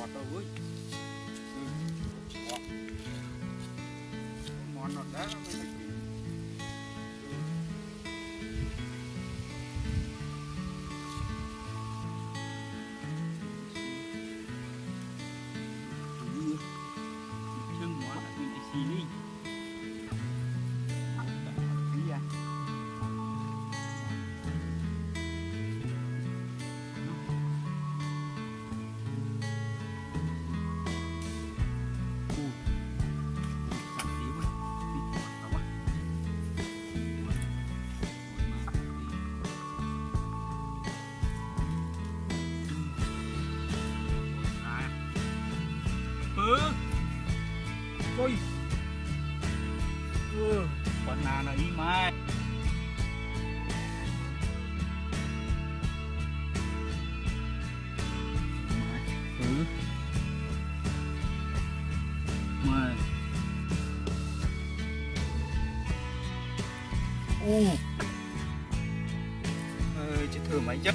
ngọt đâu ơi ừ. ngọt món ngọt đó Ôi. Ừ. Con nào là im ai. Ừ. mai, Ô. Ơi, chứ thử mấy chất.